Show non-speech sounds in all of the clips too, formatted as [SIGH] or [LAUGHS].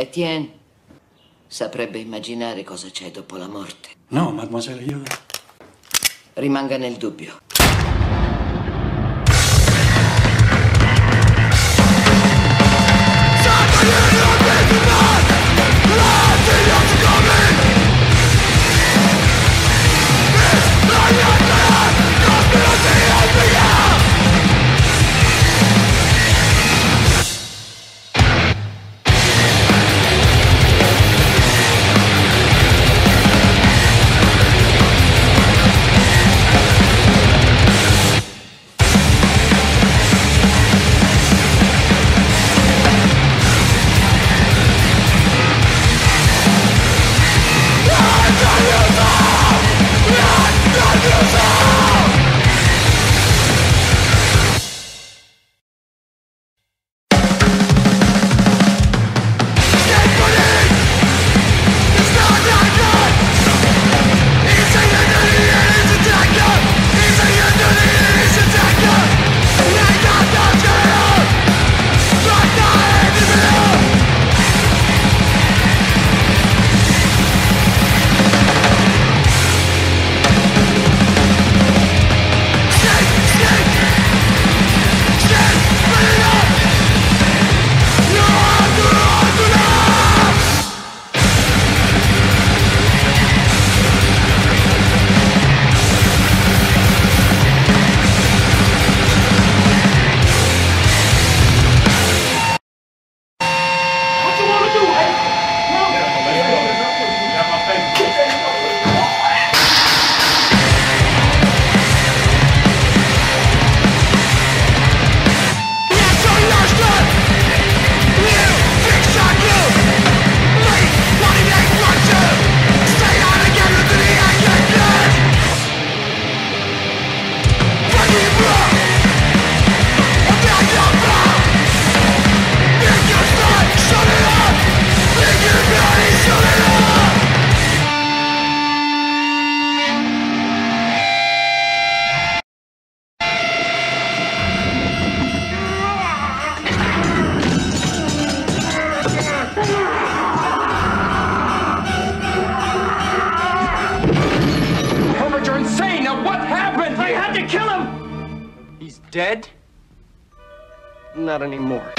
Etienne saprebbe immaginare cosa c'è dopo la morte. No, mademoiselle, io... Rimanga nel dubbio. Herbert, dead? Not anymore.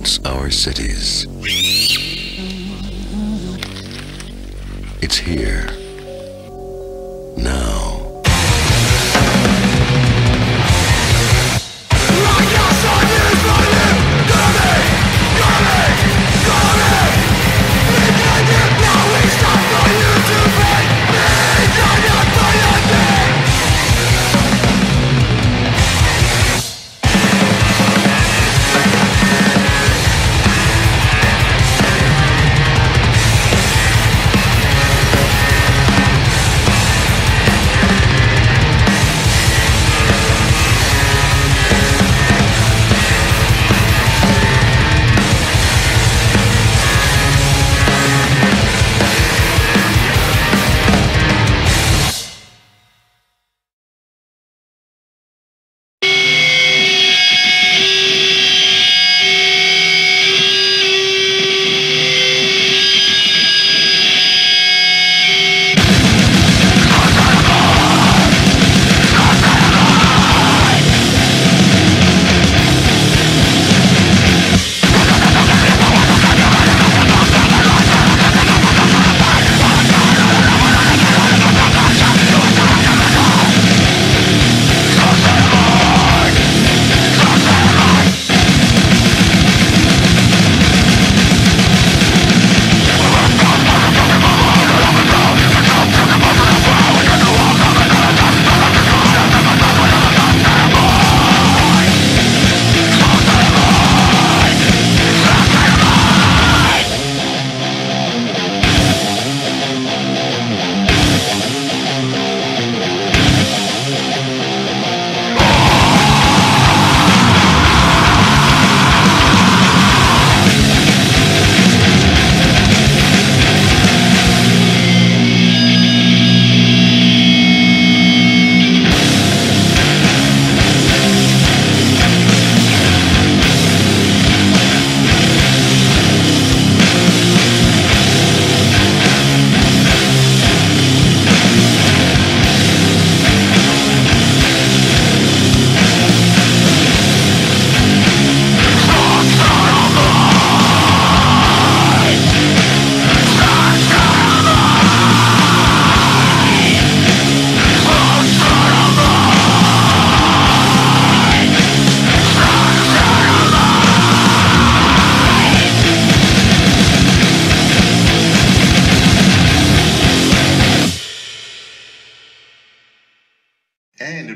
Haunts our cities. It's here.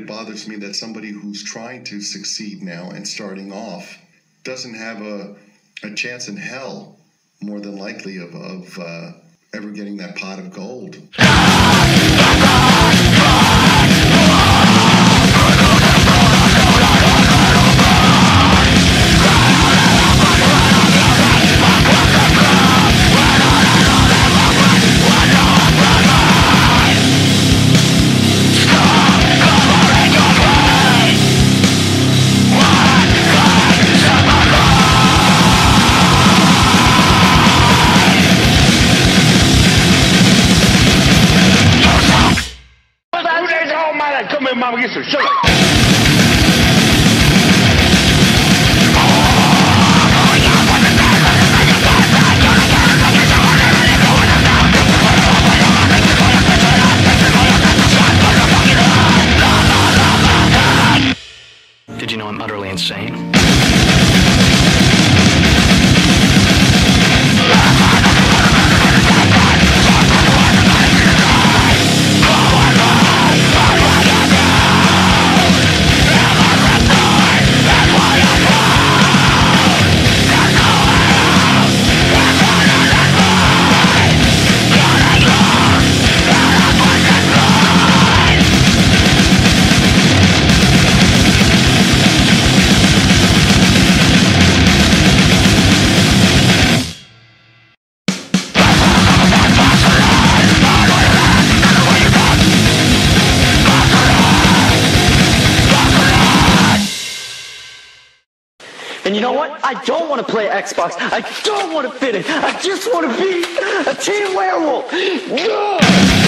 Bothers me that somebody who's trying to succeed now and starting off doesn't have a, a chance in hell, more than likely, of, of uh, ever getting that pot of gold. [LAUGHS] Some sugar. And you know what? I don't want to play Xbox. I don't want to fit in. I just want to be a team werewolf. Ugh!